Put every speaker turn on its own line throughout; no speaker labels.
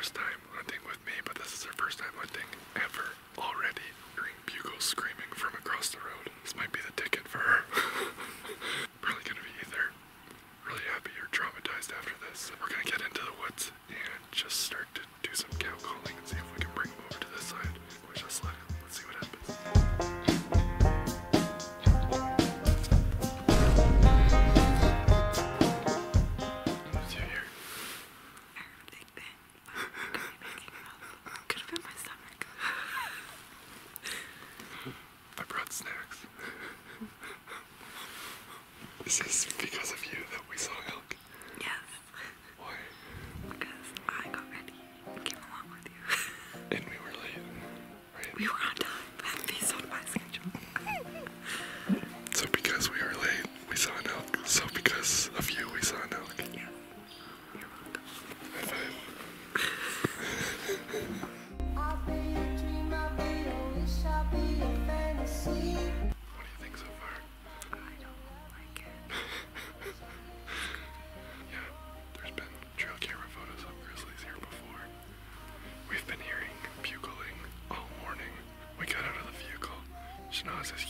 first time hunting with
me, but this
is her first time
hunting ever already. Hearing bugles screaming
from across the
road. This
might be the ticket for her. Probably gonna be
either really happy or traumatized after this. We're gonna análisis.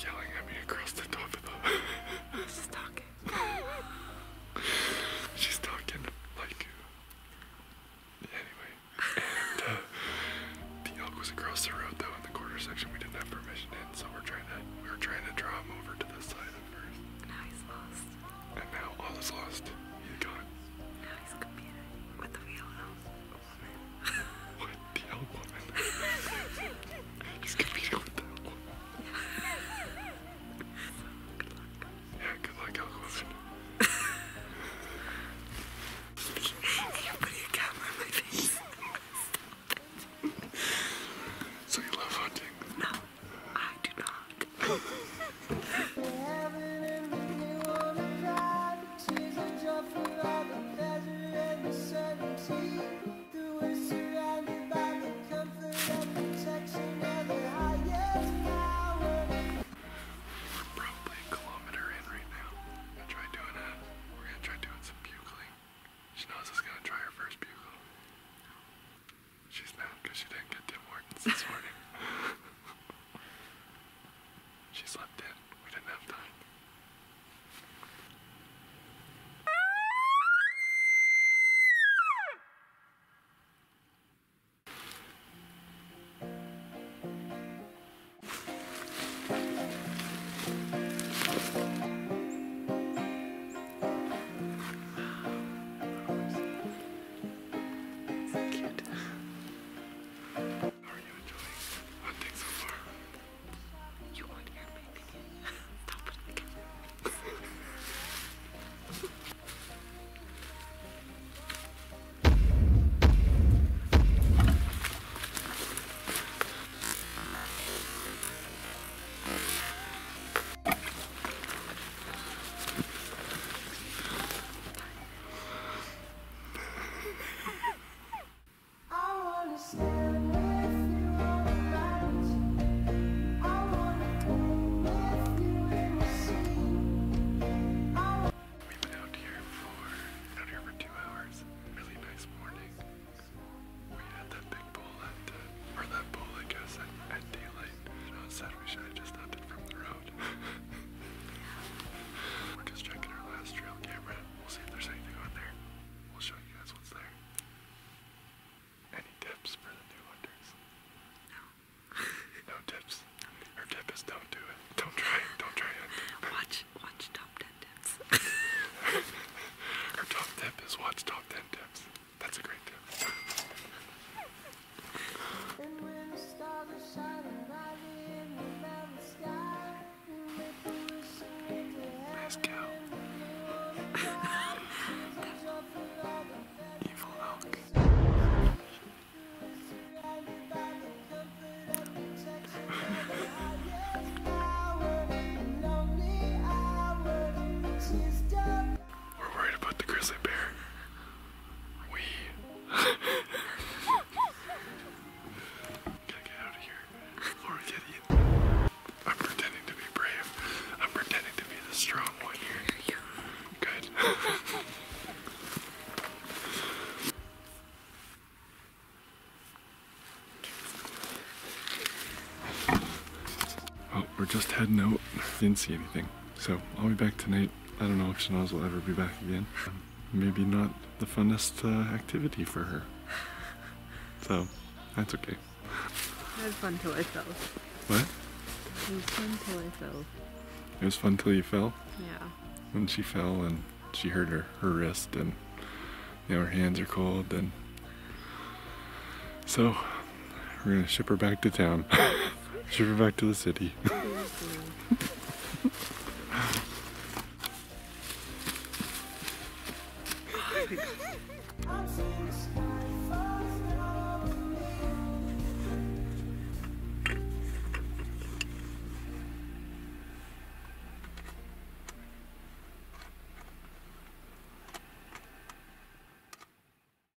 yelling at me across the top of the.
She's talking.
She's talking like. Anyway, and uh, the elk was across the road though in the quarter section. We didn't have permission in, so we're trying to we're trying to draw him over to the side of first.
Now he's lost.
And now all is lost.
We're
just heading out. Didn't see anything. So I'll be back tonight. I don't know if Shenaz will ever be back again. Maybe not the funnest uh, activity for her. So that's okay.
I had fun till I fell.
What?
It was fun till I fell.
It was fun till you fell?
Yeah.
When she fell and she hurt her, her wrist and you know her hands are cold and so we're gonna ship her back to town. ship her back to the city. Thank you.